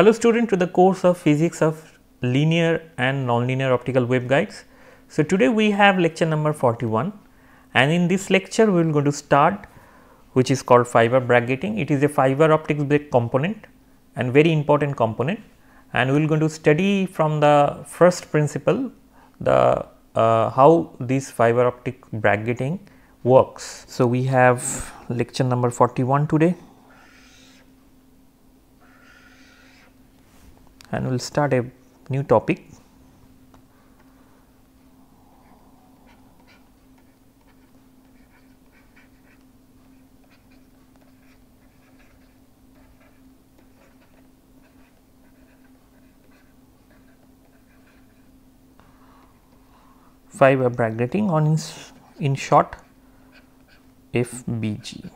Hello student to the course of physics of linear and nonlinear optical waveguides. So today we have lecture number 41 and in this lecture we will going to start which is called fiber Bragg grating. It is a fiber optics break component and very important component and we will going to study from the first principle the uh, how this fiber optic Bragg grating works. So we have lecture number 41 today and we will start a new topic. Fiber Bragg grating on in, short FBG.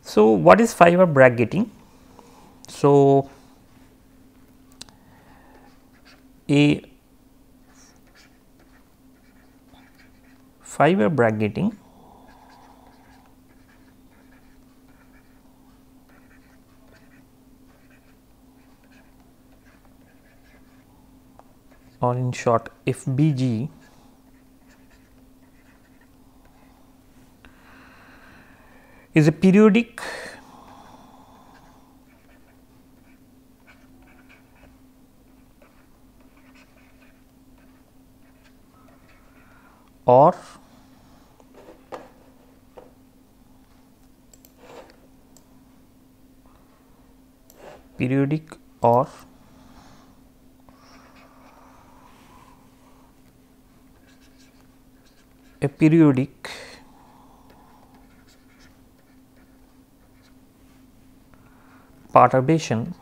So, what is fiber Bragg grating? So, a fiber Bragg grating or in short FBG is a periodic or periodic or a periodic perturbation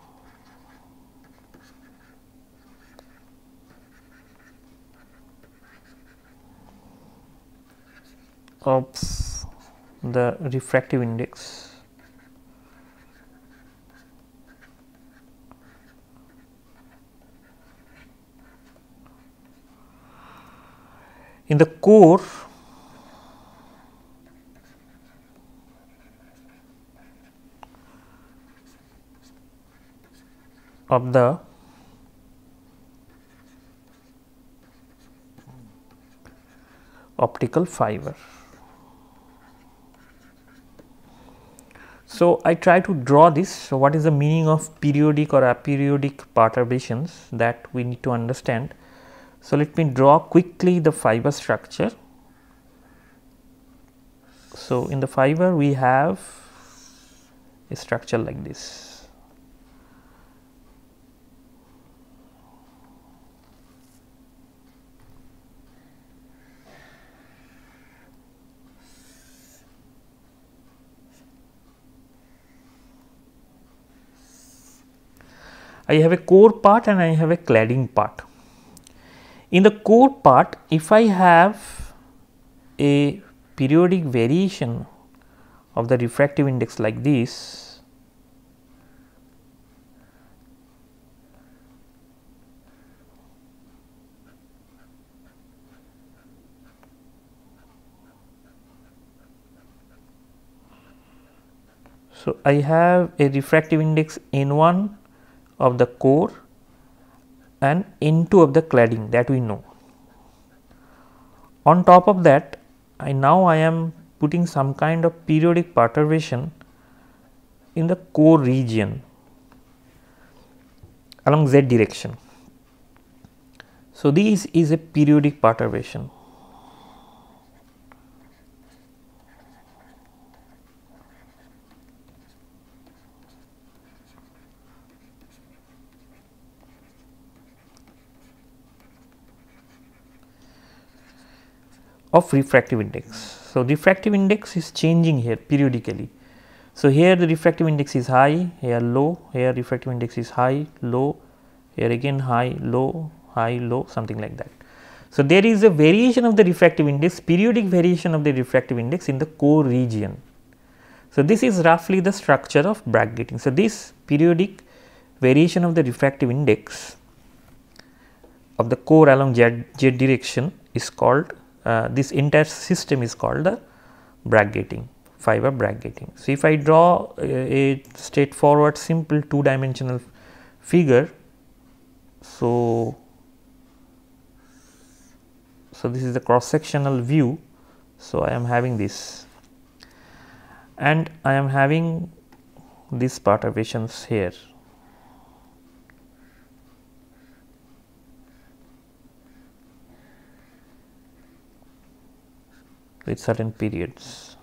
of the refractive index in the core of the optical fiber. So, I try to draw this. So, what is the meaning of periodic or aperiodic perturbations that we need to understand. So, let me draw quickly the fiber structure. So, in the fiber we have a structure like this. I have a core part and I have a cladding part. In the core part, if I have a periodic variation of the refractive index like this, So, I have a refractive index n 1 of the core and N2 of the cladding that we know. On top of that I now I am putting some kind of periodic perturbation in the core region along z direction. So, this is a periodic perturbation. Of refractive index. So, refractive index is changing here periodically. So, here the refractive index is high, here low, here refractive index is high, low, here again high, low, high, low something like that. So, there is a variation of the refractive index, periodic variation of the refractive index in the core region. So, this is roughly the structure of Bragg bracketing. So, this periodic variation of the refractive index of the core along z, z direction is called uh, this entire system is called the Bragg grating fiber Bragg grating. So, if I draw a, a straightforward simple two dimensional figure, so, so this is the cross sectional view. So, I am having this and I am having these perturbations here. With certain periods.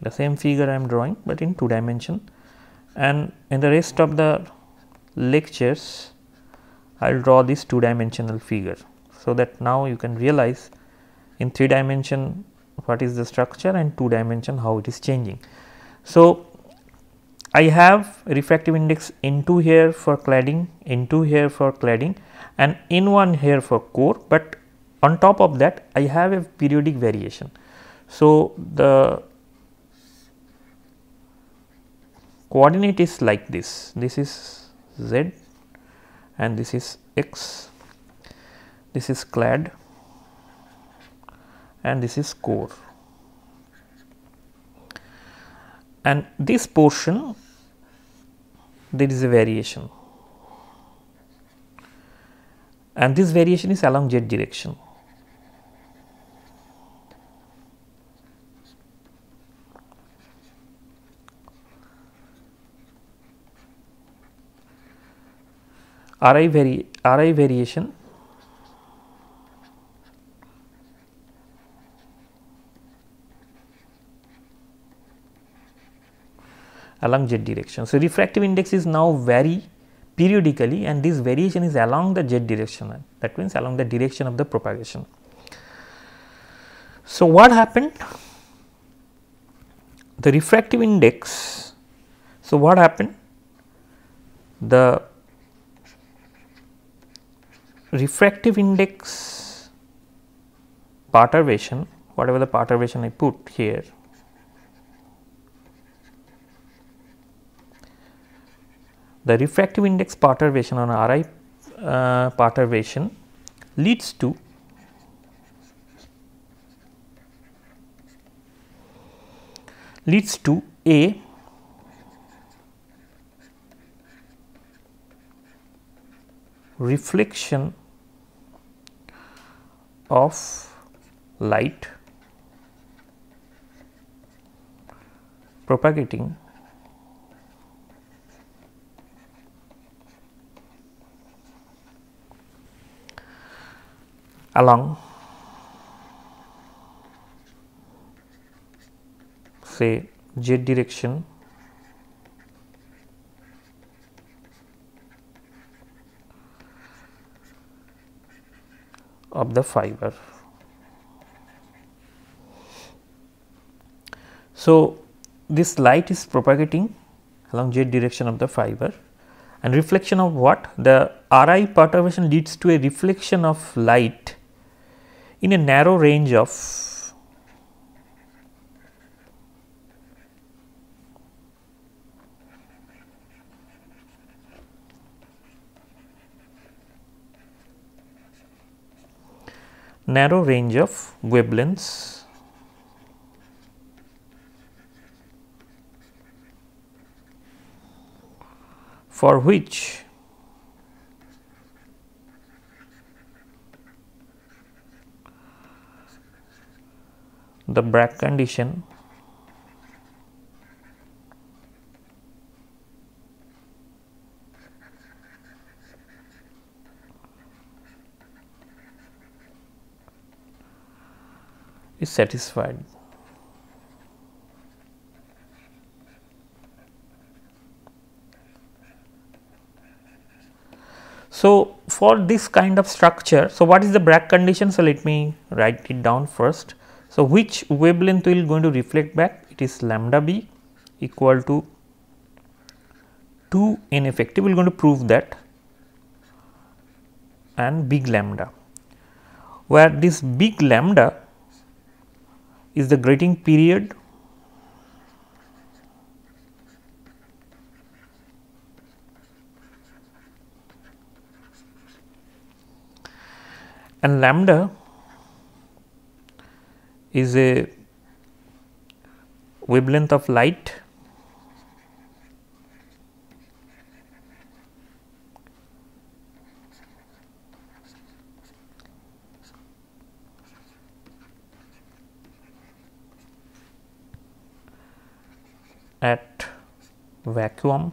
The same figure I am drawing, but in two dimension and in the rest of the lectures I will draw this two dimensional figure. So, that now you can realize in three dimension what is the structure and two dimension how it is changing. So, I have refractive index N2 here for cladding, N2 here for cladding and N1 here for core, but on top of that I have a periodic variation. So, the coordinate is like this, this is z and this is x, this is clad and this is core. And this portion there is a variation and this variation is along z direction. Ri, vari Ri variation along z direction. So, refractive index is now vary periodically and this variation is along the z direction that means along the direction of the propagation. So, what happened? The refractive index, so what happened? The refractive index perturbation, whatever the perturbation I put here the refractive index perturbation on Ri uh, perturbation leads to leads to a reflection of light propagating along say z direction of the fiber. So, this light is propagating along z direction of the fiber and reflection of what? The Ri perturbation leads to a reflection of light in a narrow range of narrow range of wavelengths. For which the Bragg condition is satisfied. So, for this kind of structure, so what is the Bragg condition? So, let me write it down first. So, which wavelength will going to reflect back? It is lambda b equal to 2 n effective. We are going to prove that and big lambda, where this big lambda is the grating period and lambda is a wavelength of light. At vacuum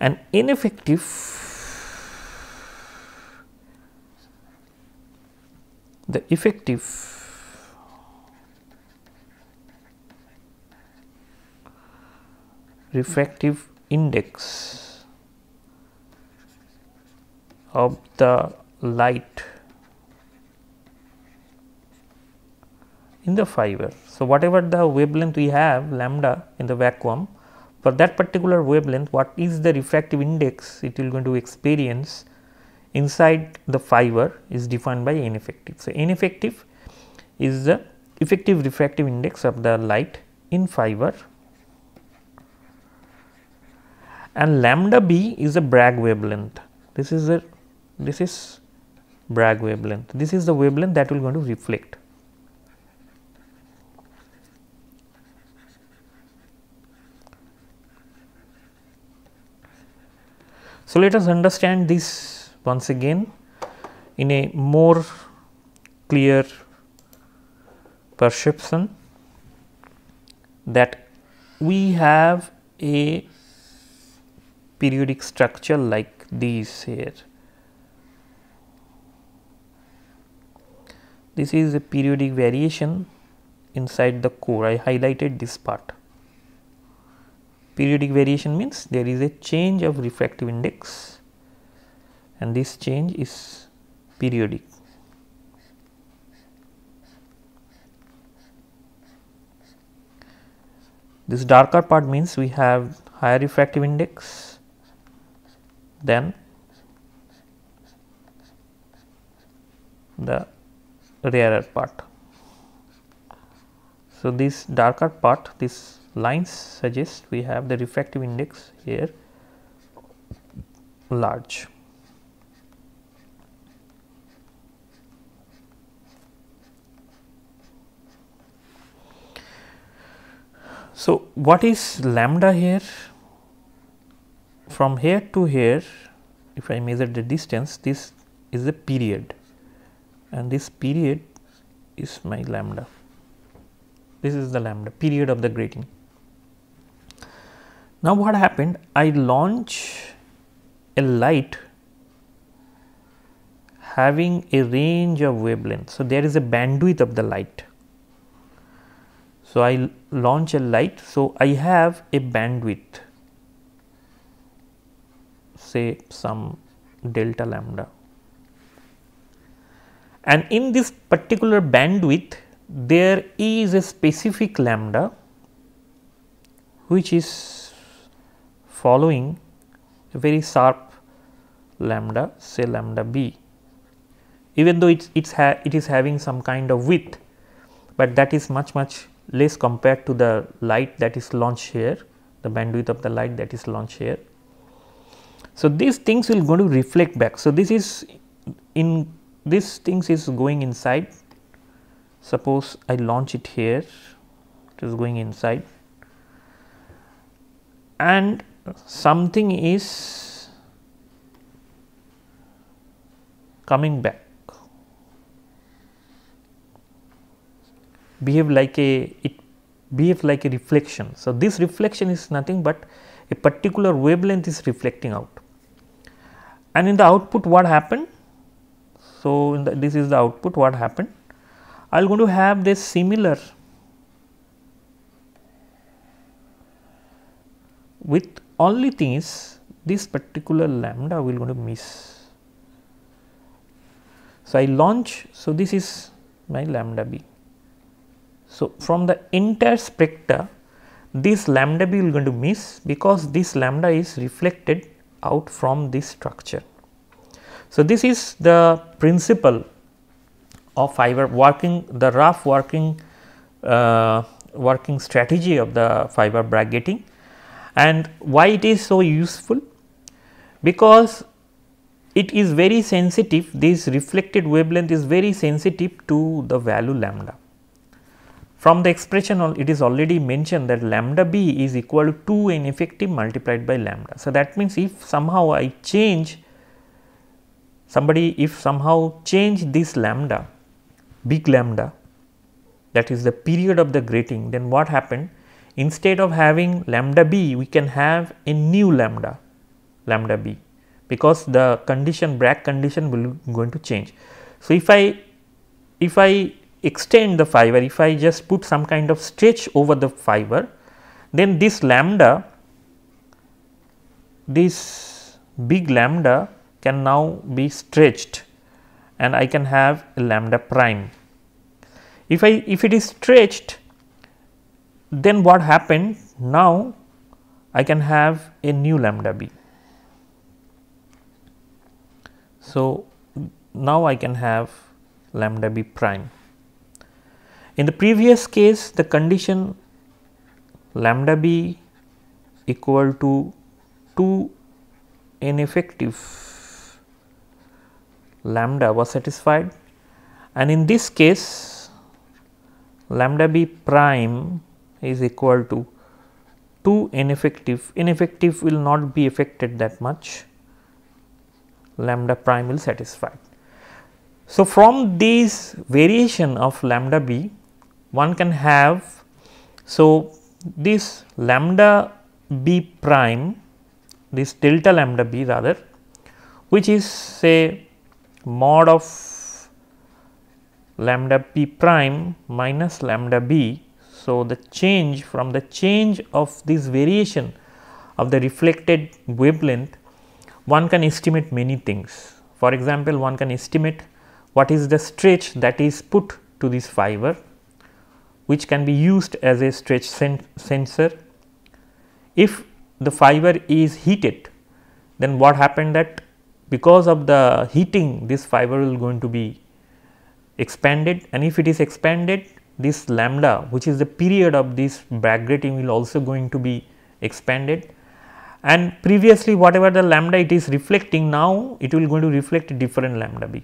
and n effective the effective refractive index of the light in the fiber. So, whatever the wavelength we have lambda in the vacuum for that particular wavelength what is the refractive index it will going to experience inside the fiber is defined by n effective. So, n effective is the effective refractive index of the light in fiber and lambda b is a Bragg wavelength. This is a this is Bragg wavelength. This is the wavelength that will going to reflect. So, let us understand this once again in a more clear perception that we have a periodic structure like these here. This is a periodic variation inside the core, I highlighted this part. Periodic variation means there is a change of refractive index and this change is periodic. This darker part means we have higher refractive index than the rarer part. So, this darker part this lines suggest we have the refractive index here large. So, what is lambda here? from here to here if I measure the distance this is the period and this period is my lambda. This is the lambda period of the grating. Now what happened I launch a light having a range of wavelength. So, there is a bandwidth of the light. So, I launch a light. So, I have a bandwidth say some delta lambda. And in this particular bandwidth there is a specific lambda which is following a very sharp lambda say lambda b. Even though it's it's it is having some kind of width but that is much much less compared to the light that is launched here the bandwidth of the light that is launched here. So, these things will going to reflect back. So, this is in this things is going inside. Suppose I launch it here it is going inside. And something is coming back behave like a it behave like a reflection. So, this reflection is nothing but a particular wavelength is reflecting out and in the output what happened. So, the, this is the output what happened. I am going to have this similar with only thing is this particular lambda we will going to miss. So, I launch. So, this is my lambda b. So, from the entire spectra this lambda b will going to miss because this lambda is reflected out from this structure. So, this is the principle of fiber working the rough working uh, working strategy of the fiber Bragg grating and why it is so useful because it is very sensitive this reflected wavelength is very sensitive to the value lambda. From the expression it is already mentioned that lambda b is equal to 2 n effective multiplied by lambda. So, that means if somehow I change somebody if somehow change this lambda big lambda that is the period of the grating then what happened instead of having lambda b we can have a new lambda lambda b because the condition Bragg condition will going to change. So, if I if I extend the fiber if I just put some kind of stretch over the fiber then this lambda this big lambda can now be stretched and I can have a lambda prime. If I if it is stretched then what happened now I can have a new lambda b. So, now I can have lambda b prime. In the previous case the condition lambda b equal to 2 n effective lambda was satisfied and in this case lambda b prime is equal to 2 n effective, ineffective will not be affected that much lambda prime will satisfy. So, from this variation of lambda b one can have so this lambda b prime this delta lambda b rather which is say mod of lambda p prime minus lambda b. So, the change from the change of this variation of the reflected wavelength one can estimate many things. For example, one can estimate what is the stretch that is put to this fiber which can be used as a stretch sen sensor. If the fiber is heated then what happened that because of the heating this fiber will going to be expanded and if it is expanded this lambda which is the period of this grating will also going to be expanded and previously whatever the lambda it is reflecting now it will going to reflect different lambda b.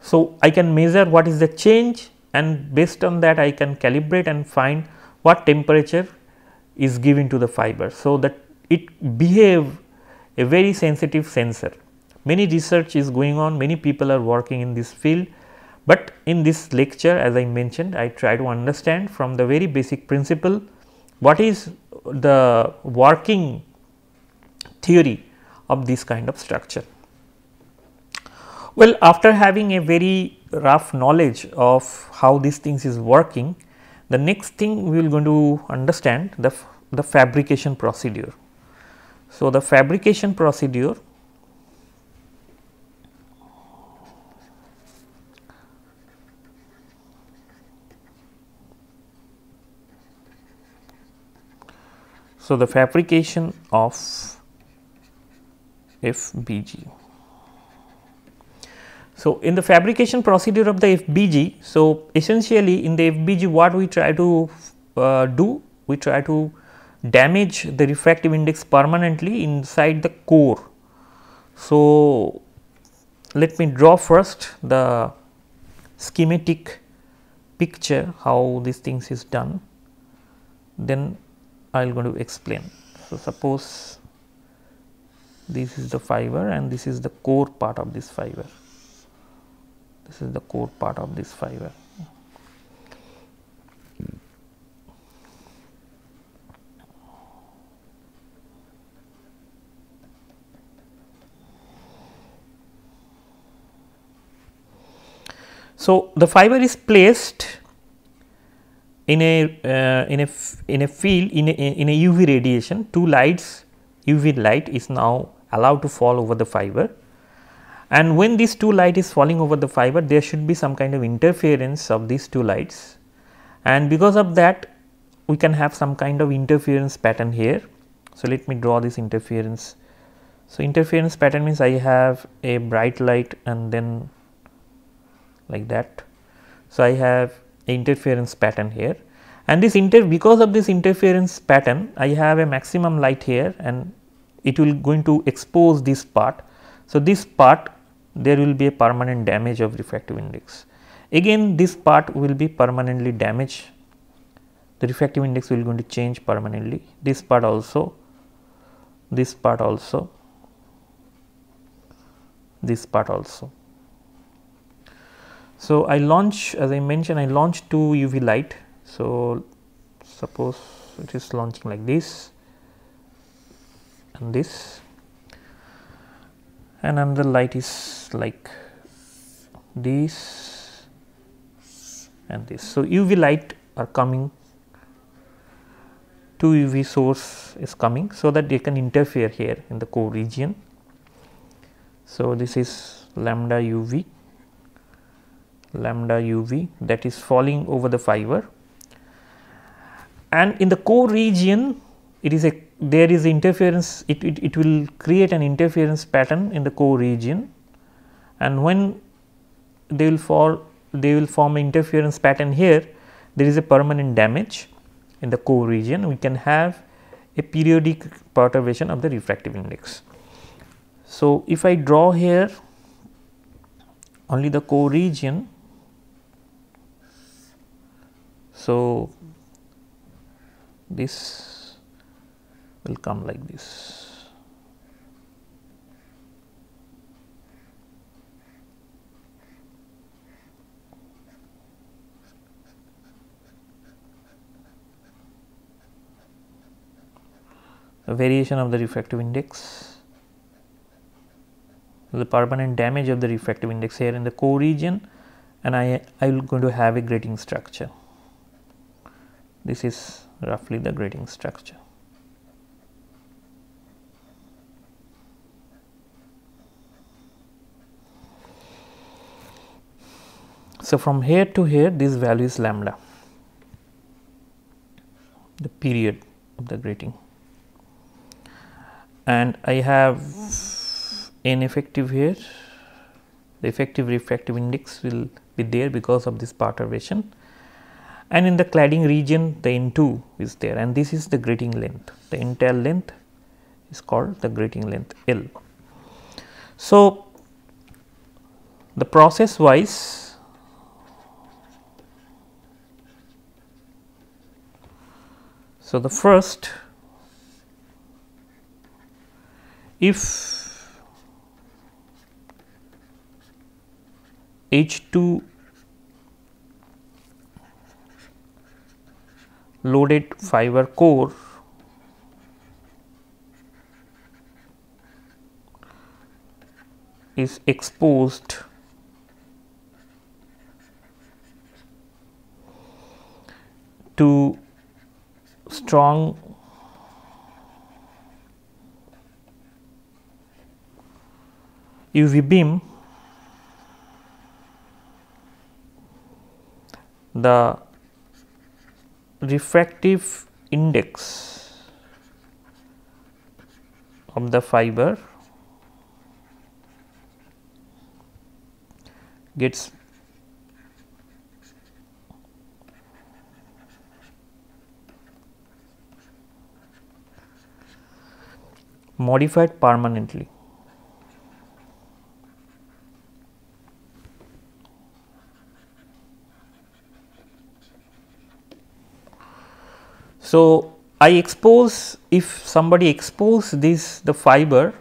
So, I can measure what is the change and based on that I can calibrate and find what temperature is given to the fiber. So, that it behave a very sensitive sensor. Many research is going on, many people are working in this field, but in this lecture as I mentioned I try to understand from the very basic principle what is the working theory of this kind of structure. Well, after having a very rough knowledge of how these things is working, the next thing we will going to understand the, the fabrication procedure. So, the fabrication procedure So, the fabrication of FBG. So, in the fabrication procedure of the FBG, so essentially in the FBG what we try to uh, do? We try to damage the refractive index permanently inside the core. So, let me draw first the schematic picture how these things is done then I will going to explain. So, suppose this is the fiber and this is the core part of this fiber. This is the core part of this fiber. So, the fiber is placed in a uh, in a in a field in a, in a UV radiation two lights UV light is now allowed to fall over the fiber and when these two light is falling over the fiber there should be some kind of interference of these two lights and because of that we can have some kind of interference pattern here. So, let me draw this interference. So, interference pattern means I have a bright light and then like that. So, I have interference pattern here and this inter because of this interference pattern I have a maximum light here and it will going to expose this part. So, this part there will be a permanent damage of refractive index. Again this part will be permanently damaged the refractive index will going to change permanently this part also this part also this part also. So, I launch as I mentioned I launch two UV light. So, suppose it is launching like this and this and another light is like this and this. So, UV light are coming two UV source is coming so that they can interfere here in the core region. So, this is lambda UV lambda UV that is falling over the fiber. And in the core region it is a there is interference it, it, it will create an interference pattern in the core region and when they will fall they will form interference pattern here there is a permanent damage in the core region we can have a periodic perturbation of the refractive index. So, if I draw here only the core region so, this will come like this. Variation of the refractive index, the permanent damage of the refractive index here in the core region and I, I will going to have a grating structure. This is roughly the grating structure. So, from here to here this value is lambda the period of the grating and I have n effective here. The effective refractive index will be there because of this perturbation and in the cladding region the N2 is there and this is the grating length. The entire length is called the grating length L. So, the process wise so the first if H2 loaded fiber core. Is exposed. To strong UV beam. The refractive index of the fiber gets modified permanently. So, I expose if somebody expose this the fiber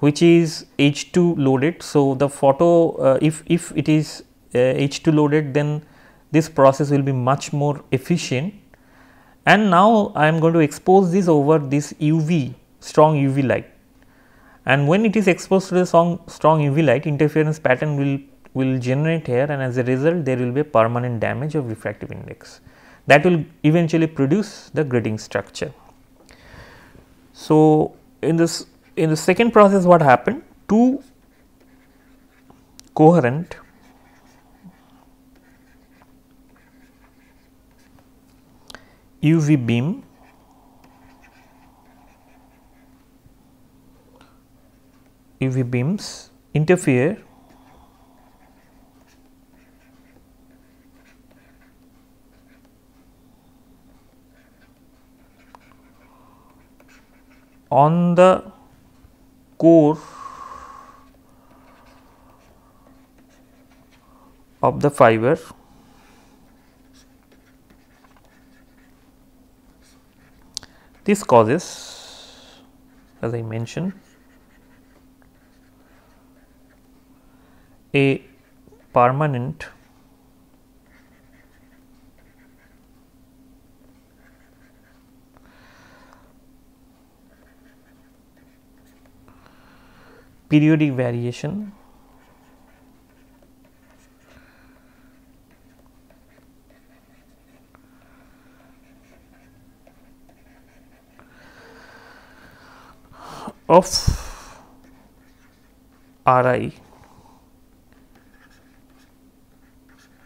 which is H2 loaded. So, the photo uh, if, if it is uh, H2 loaded then this process will be much more efficient and now I am going to expose this over this UV strong UV light and when it is exposed to the strong, strong UV light interference pattern will will generate here and as a result there will be a permanent damage of refractive index that will eventually produce the grating structure. So, in this in the second process what happened two coherent UV beam UV beams interfere on the core of the fiber. This causes as I mentioned a permanent periodic variation of Ri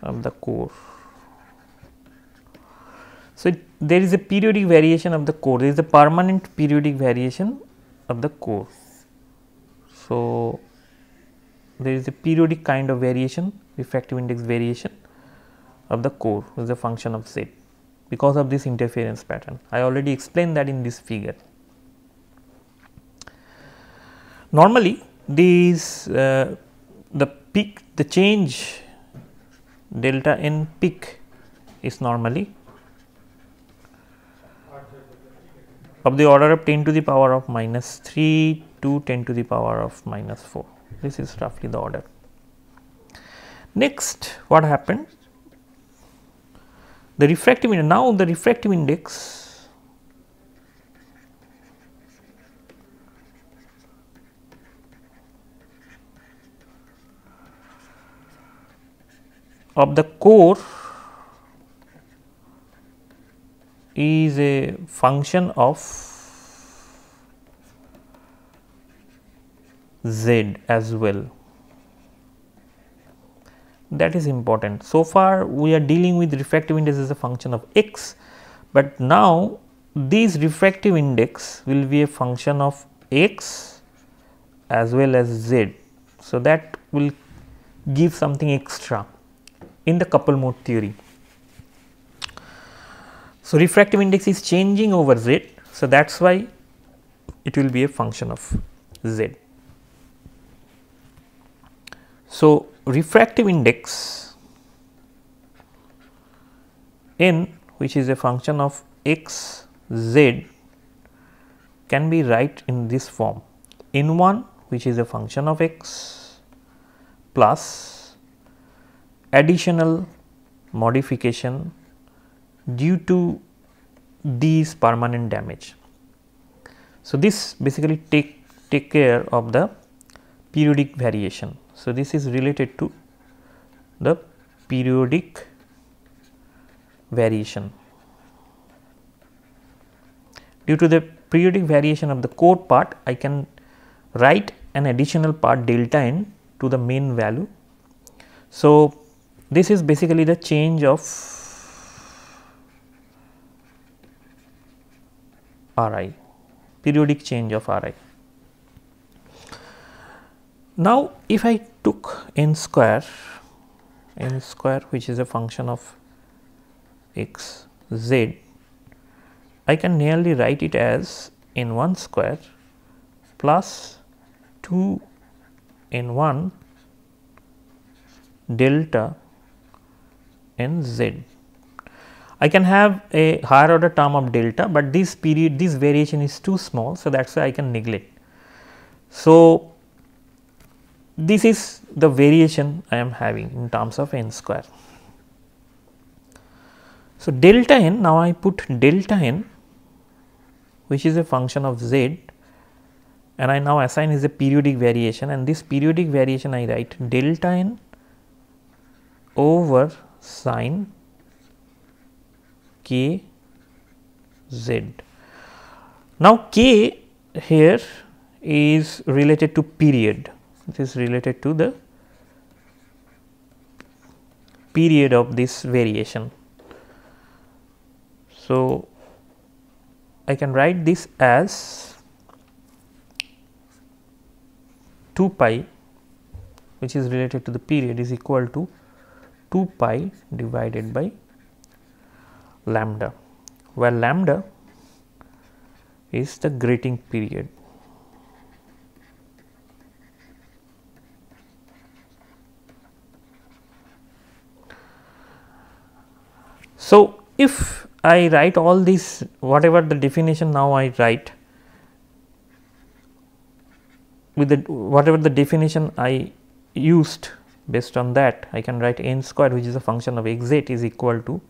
of the core. So, it, there is a periodic variation of the core, there is a permanent periodic variation of the core. So, there is a periodic kind of variation refractive index variation of the core is a function of z because of this interference pattern. I already explained that in this figure. Normally, these uh, the peak the change delta n peak is normally of the order of 10 to the power of minus 3 to 10 to the power of minus 4. This is roughly the order. Next, what happened? The refractive index, now the refractive index of the core is a function of z as well that is important. So far we are dealing with refractive index as a function of x, but now this refractive index will be a function of x as well as z. So, that will give something extra in the couple mode theory. So, refractive index is changing over z. So, that is why it will be a function of z. So, refractive index n which is a function of x z can be write in this form n 1 which is a function of x plus additional modification due to these permanent damage. So, this basically take take care of the periodic variation so, this is related to the periodic variation. Due to the periodic variation of the core part, I can write an additional part delta n to the main value. So, this is basically the change of Ri, periodic change of Ri. Now, if I took n square, n square which is a function of x z, I can nearly write it as n 1 square plus 2 n 1 delta n z. I can have a higher order term of delta, but this period this variation is too small. So, that is why I can neglect. So, this is the variation I am having in terms of n square. So, delta n now I put delta n which is a function of z and I now assign is a periodic variation and this periodic variation I write delta n over sine k z. Now, k here is related to period it is related to the period of this variation. So, I can write this as 2 pi which is related to the period is equal to 2 pi divided by lambda where lambda is the grating period. So, if I write all these whatever the definition now I write with the whatever the definition I used based on that I can write n square which is a function of x z is equal to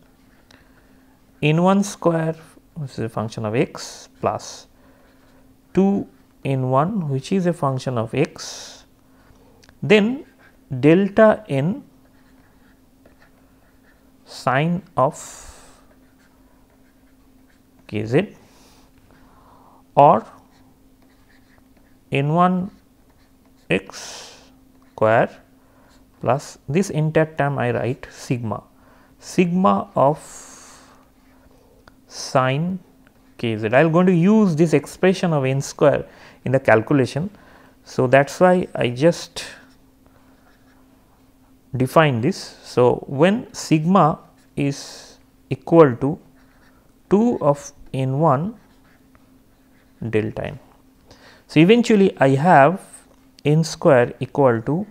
n 1 square which is a function of x plus 2 n 1 which is a function of x. Then delta n sine of k z or n 1 x square plus this entire term I write sigma. Sigma of sine k z. I am going to use this expression of n square in the calculation. So, that is why I just define this. So, when sigma is equal to 2 of n 1 delta n. So, eventually I have n square equal to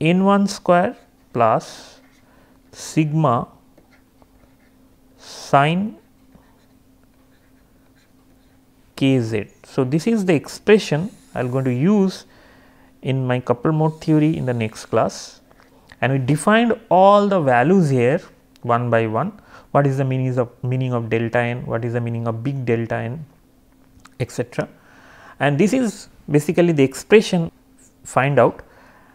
n 1 square plus sigma sine kz. So, this is the expression I am going to use in my couple mode theory in the next class. And we defined all the values here one by one. What is the meaning of meaning of delta n? What is the meaning of big delta n? Etc and this is basically the expression find out.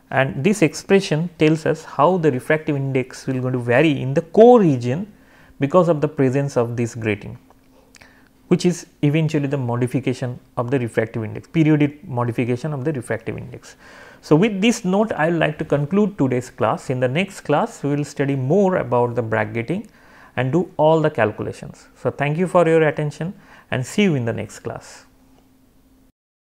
And this expression tells us how the refractive index will going to vary in the core region because of the presence of this grating which is eventually the modification of the refractive index, periodic modification of the refractive index. So, with this note I would like to conclude today's class. In the next class we will study more about the Bragg grating and do all the calculations. So, thank you for your attention and see you in the next class.